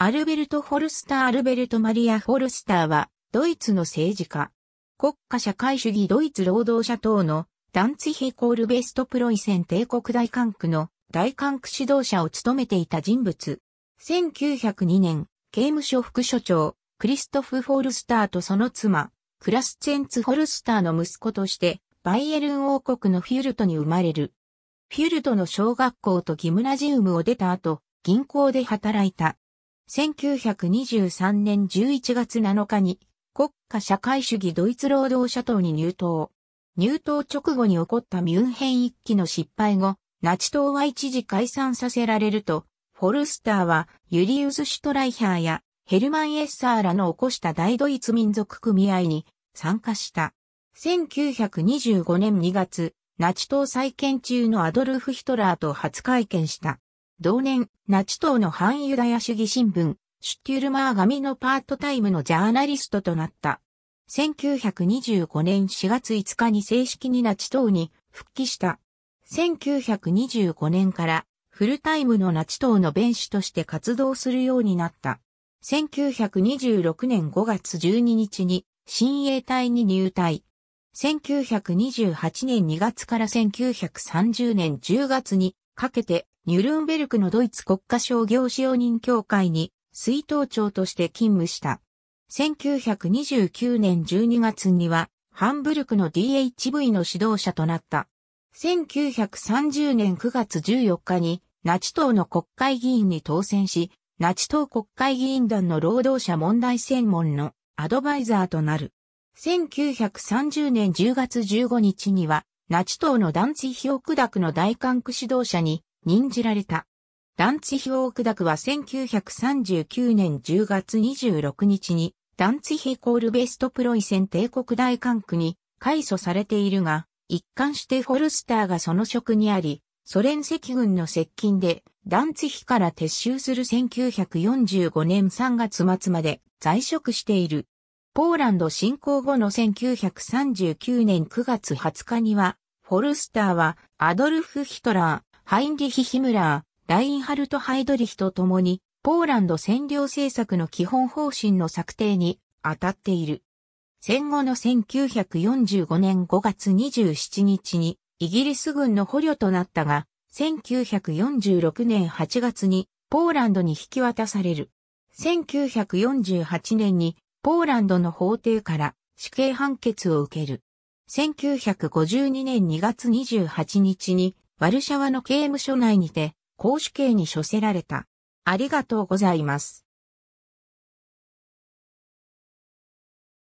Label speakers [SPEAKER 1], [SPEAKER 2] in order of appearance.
[SPEAKER 1] アルベルト・フォルスター・アルベルト・マリア・フォルスターは、ドイツの政治家。国家社会主義ドイツ労働者党のダンツィヘコールベストプロイセン帝国大管区の大管区指導者を務めていた人物。1902年、刑務所副所長、クリストフ・フォルスターとその妻、クラスツェンツ・フォルスターの息子として、バイエルン王国のフィュルトに生まれる。フィュルトの小学校とギムナジウムを出た後、銀行で働いた。1923年11月7日に国家社会主義ドイツ労働者党に入党。入党直後に起こったミュンヘン一揆の失敗後、ナチ党は一時解散させられると、フォルスターはユリウス・シュトライヒャーやヘルマン・エッサーらの起こした大ドイツ民族組合に参加した。1925年2月、ナチ党再建中のアドルフ・ヒトラーと初会見した。同年、ナチ党の反ユダヤ主義新聞、シュテュルマー紙のパートタイムのジャーナリストとなった。1925年4月5日に正式にナチ党に復帰した。1925年からフルタイムのナチ党の弁士として活動するようになった。1926年5月12日に親衛隊に入隊。1928年2月から1930年10月にかけてニュルンベルクのドイツ国家商業使用人協会に水頭長として勤務した。1929年12月には、ハンブルクの DHV の指導者となった。1930年9月14日に、ナチ党の国会議員に当選し、ナチ党国会議員団の労働者問題専門のアドバイザーとなる。1930年10月15日には、ナチ党のダンツィヒオクダクの大管区指導者に任じられた。ダンツィヒオークダクは1939年10月26日にダンツィヒコールベストプロイセン帝国大管区に改組されているが、一貫してフォルスターがその職にあり、ソ連赤軍の接近でダンツヒから撤収する1945年3月末まで在職している。ポーランド侵攻後の1939年9月20日には、フォルスターはアドルフ・ヒトラー、ハインリヒ・ヒムラー、ラインハルト・ハイドリヒと共に、ポーランド占領政策の基本方針の策定に当たっている。戦後の1945年5月27日にイギリス軍の捕虜となったが、1946年8月にポーランドに引き渡される。1948年にポーランドの法廷から死刑判決を受ける。1952年2月28日にワルシャワの刑務所内にて公主刑に処せられた。ありがとうございます。